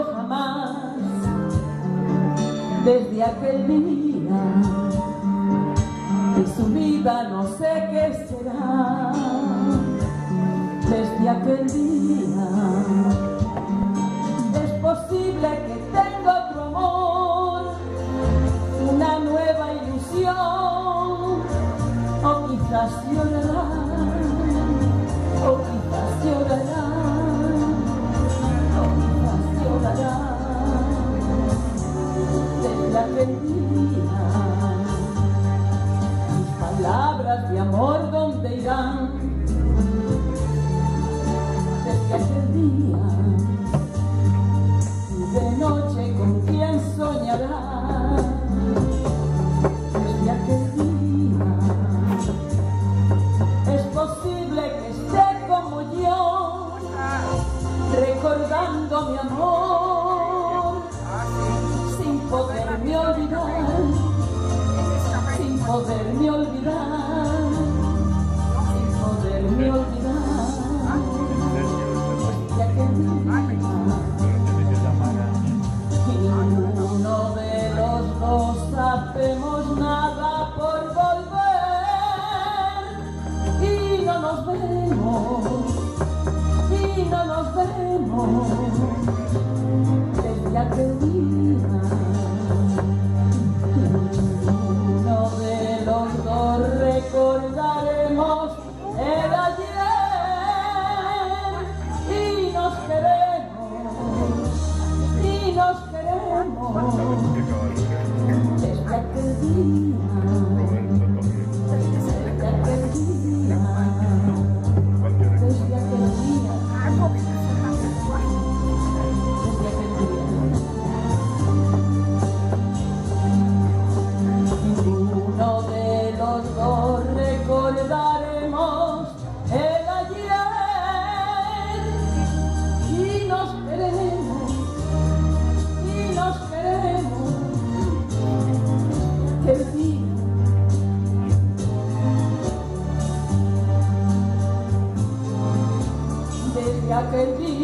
jamás. Desde aquel día de su vida no sé qué será. Desde aquel día es posible que tenga otro amor una nueva ilusión o quizás llorará o quizás llorará. Mis palabras de amor, ¿dónde irán? Desde día. Poderme olvidar, sin poderme olvidar. De aquel día, y ninguno de los dos hacemos nada por volver y no nos vemos, y no nos vemos aquel día